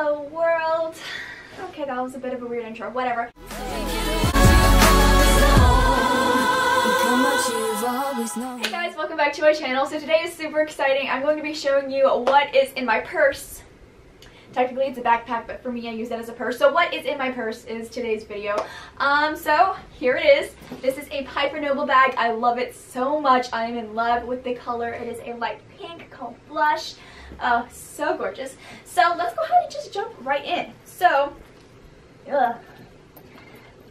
Hello world. Okay, that was a bit of a weird intro, whatever. Hey guys, welcome back to my channel. So today is super exciting. I'm going to be showing you what is in my purse. Technically it's a backpack, but for me I use that as a purse. So what is in my purse is today's video. Um, so here it is. This is a Piper Noble bag. I love it so much. I am in love with the color. It is a light pink called Blush. Oh, so gorgeous. So let's go ahead and just jump right in. So, ugh.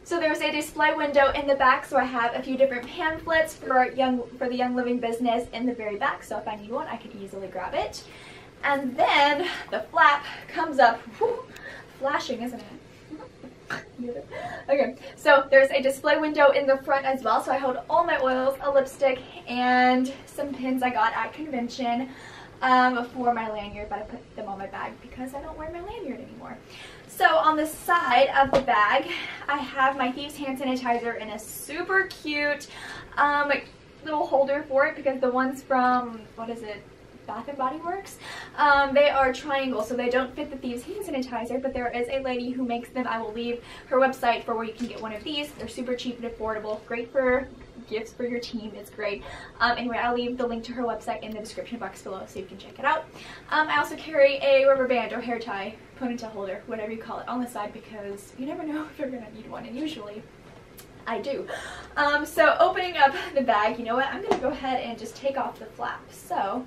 So there's a display window in the back, so I have a few different pamphlets for young for the Young Living business in the very back. So if I need one, I can easily grab it. And then the flap comes up, flashing, isn't it? okay, so there's a display window in the front as well. So I hold all my oils, a lipstick, and some pins I got at convention um, for my lanyard, but I put them on my bag because I don't wear my lanyard anymore. So on the side of the bag, I have my Thieves hand sanitizer in a super cute um, little holder for it because the ones from, what is it, Bath and Body Works. Um, they are triangle, so they don't fit the Thieves hand sanitizer, but there is a lady who makes them. I will leave her website for where you can get one of these. They're super cheap and affordable. Great for gifts for your team. It's great. Um, anyway, I'll leave the link to her website in the description box below so you can check it out. Um, I also carry a rubber band or hair tie, ponytail holder, whatever you call it, on the side because you never know if you're going to need one, and usually I do. Um, so opening up the bag, you know what, I'm going to go ahead and just take off the flap. So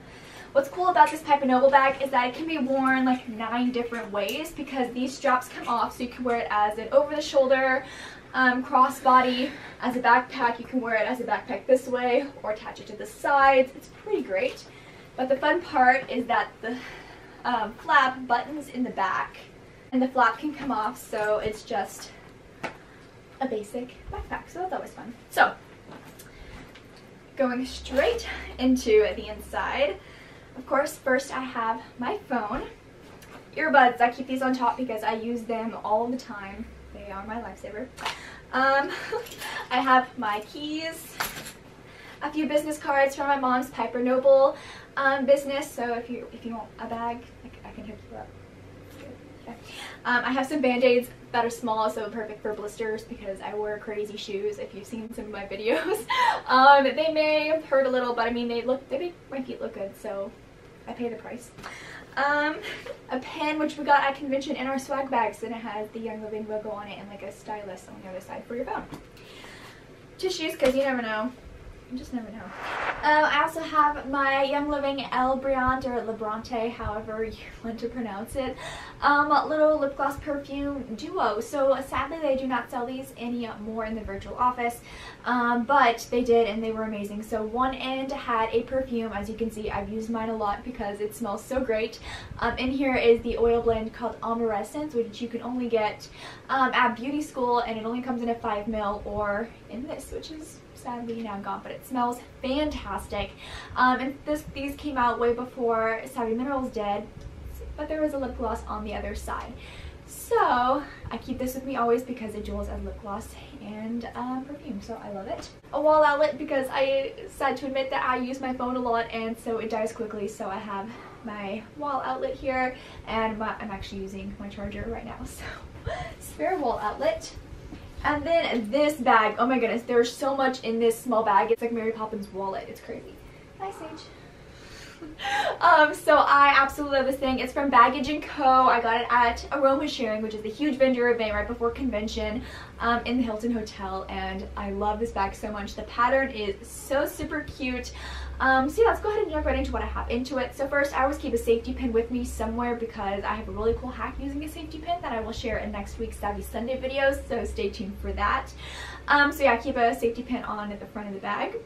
What's cool about this Piper Noble bag is that it can be worn like nine different ways because these straps come off so you can wear it as an over-the-shoulder, um, crossbody. As a backpack, you can wear it as a backpack this way or attach it to the sides. It's pretty great. But the fun part is that the um, flap buttons in the back and the flap can come off so it's just a basic backpack. So that's always fun. So going straight into the inside. Of course, first I have my phone. Earbuds, I keep these on top because I use them all the time. They are my lifesaver. Um, I have my keys, a few business cards from my mom's Piper Noble um, business. So if you if you want a bag, I, I can hook you up. Okay. Um, I have some band-aids that are small, so perfect for blisters because I wear crazy shoes. If you've seen some of my videos, um, they may hurt a little, but I mean they look they make my feet look good, so I pay the price. Um, a pen, which we got at convention in our swag bags, and it has the Young Living logo on it and like a stylus on the other side for your phone. Tissues, because you never know. You just never know. Um, I also have my Young Living El Briant or Lebrante, however you want to pronounce it, um, little lip gloss perfume duo. So sadly they do not sell these anymore in the virtual office, um, but they did and they were amazing. So one end had a perfume, as you can see I've used mine a lot because it smells so great. Um, in here is the oil blend called Amoressence, which you can only get um, at beauty school and it only comes in a 5 mil or in this, which is sadly now gone, but it smells fantastic. Um, and this these came out way before Savvy Minerals did, but there was a lip gloss on the other side. So I keep this with me always because it duels as lip gloss and um, perfume, so I love it. A wall outlet because I sad to admit that I use my phone a lot and so it dies quickly, so I have my wall outlet here and my, I'm actually using my charger right now, so spare wall outlet. And then this bag, oh my goodness, there's so much in this small bag. It's like Mary Poppins wallet. It's crazy. Hi, Sage. um, so I absolutely love this thing. It's from Baggage & Co. I got it at Aroma Sharing, which is a huge vendor event right before convention um, in the Hilton Hotel. And I love this bag so much. The pattern is so super cute. Um, so yeah, let's go ahead and jump right into what I have into it. So first, I always keep a safety pin with me somewhere because I have a really cool hack using a safety pin that I will share in next week's Savvy Sunday videos, so stay tuned for that. Um, so yeah, I keep a safety pin on at the front of the bag.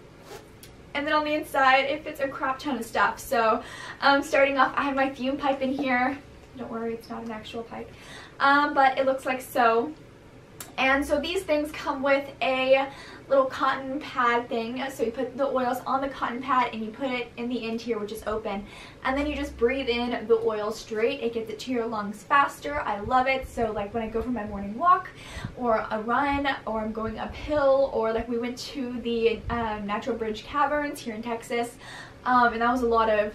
And then on the inside, it fits a crap ton of stuff. So um, starting off, I have my fume pipe in here. Don't worry, it's not an actual pipe. Um, but it looks like so. And so these things come with a little cotton pad thing. So you put the oils on the cotton pad and you put it in the end here, which is open. And then you just breathe in the oil straight. It gets it to your lungs faster. I love it. So like when I go for my morning walk or a run or I'm going uphill or like we went to the um, Natural Bridge Caverns here in Texas. Um, and that was a lot of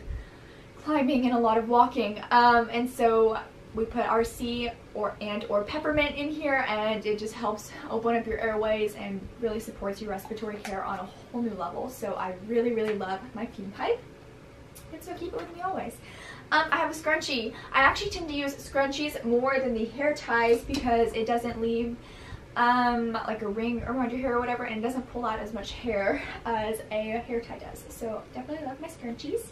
climbing and a lot of walking. Um, and so we put RC or and or peppermint in here and it just helps open up your airways and really supports your respiratory care on a whole new level. So I really, really love my fume pipe. And so keep it with me always. Um, I have a scrunchie. I actually tend to use scrunchies more than the hair ties because it doesn't leave um, like a ring around your hair or whatever and it doesn't pull out as much hair as a hair tie does. So definitely love my scrunchies.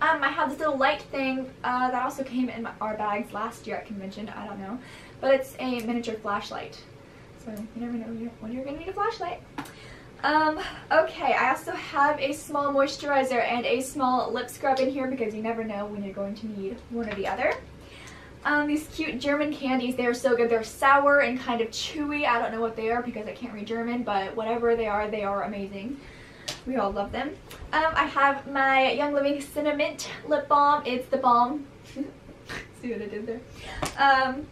Um, I have this little light thing uh, that also came in our bags last year at convention, I don't know. But it's a miniature flashlight. So you never know when you're to need a flashlight. Um, okay, I also have a small moisturizer and a small lip scrub in here because you never know when you're going to need one or the other. Um, these cute German candies, they are so good. They're sour and kind of chewy. I don't know what they are because I can't read German, but whatever they are, they are amazing. We all love them. Um, I have my Young Living Cinnamon Lip Balm. It's the balm. See what I did there? Um,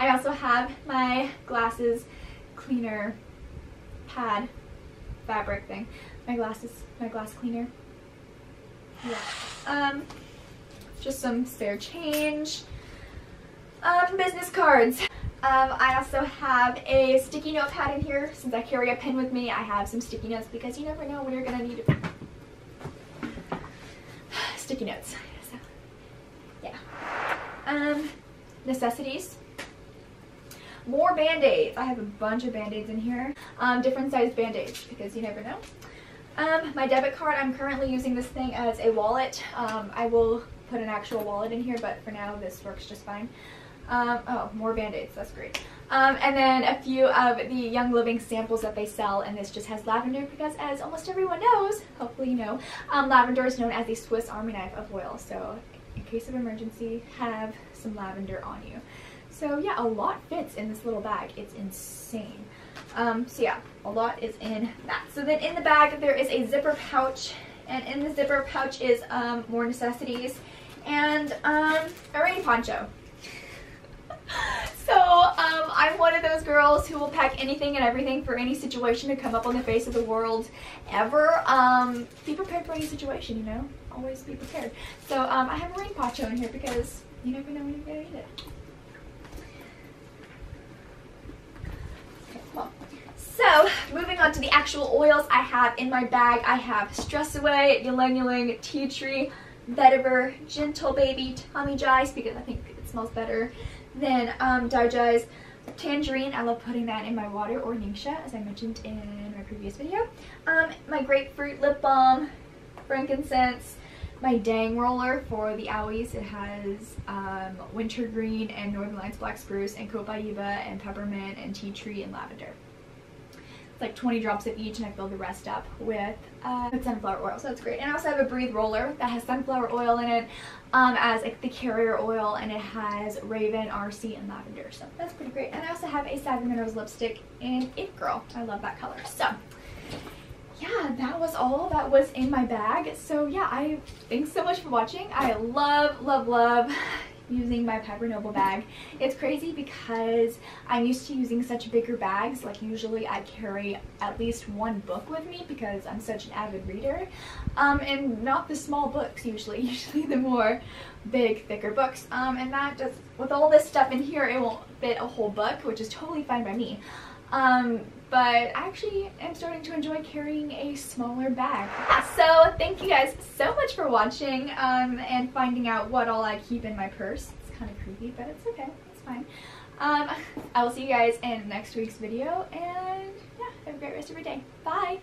I also have my glasses cleaner pad fabric thing. My glasses, my glass cleaner. Yeah. Um, just some spare change. Um, business cards. Um, I also have a sticky note pad in here. Since I carry a pen with me, I have some sticky notes because you never know when you're going to need it. sticky notes. So, yeah. Um, necessities more band-aids. I have a bunch of band-aids in here. Um, different sized band-aids because you never know. Um, my debit card, I'm currently using this thing as a wallet. Um, I will put an actual wallet in here, but for now this works just fine. Um, oh, more band-aids, that's great. Um, and then a few of the Young Living samples that they sell, and this just has lavender because as almost everyone knows, hopefully you know, um, lavender is known as the Swiss Army knife of oil. So in case of emergency, have some lavender on you. So yeah, a lot fits in this little bag. It's insane. Um, so yeah, a lot is in that. So then in the bag, there is a zipper pouch. And in the zipper pouch is um, more necessities and um, a rain poncho. So um, I'm one of those girls who will pack anything and everything for any situation to come up on the face of the world ever. Um, be prepared for any situation, you know? Always be prepared. So um, I have a rain poncho in here because you never know when you're going to need it. So, moving on to the actual oils I have in my bag, I have Stress Away, Ylang Ylang, Tea Tree, Vetiver, Gentle Baby, TummyGize because I think it smells better than um. Tangerine, I love putting that in my water, or Ningxia, as I mentioned in my previous video. Um, my Grapefruit Lip Balm, Frankincense, my Dang Roller for the owies. It has um, Wintergreen and Northern Lights Black Spruce and Copaiba and Peppermint and Tea Tree and Lavender. It's like 20 drops of each and I fill the rest up with, uh, sunflower oil, so that's great. And I also have a Breathe Roller that has sunflower oil in it um, as like the carrier oil and it has Raven, RC, and Lavender, so that's pretty great. And I also have a Savvy Minerals lipstick in It Girl. I love that color. So yeah, that was all that was in my bag. So yeah, I thanks so much for watching. I love, love, love using my Piper Noble bag. It's crazy because I'm used to using such bigger bags. Like usually I carry at least one book with me because I'm such an avid reader. Um, and not the small books usually, usually the more big, thicker books. Um, and that just, with all this stuff in here, it won't fit a whole book, which is totally fine by me. Um, but I actually am starting to enjoy carrying a smaller bag. So thank you guys much for watching um, and finding out what all I keep in my purse. It's kind of creepy, but it's okay. It's fine. Um, I will see you guys in next week's video, and yeah, have a great rest of your day. Bye!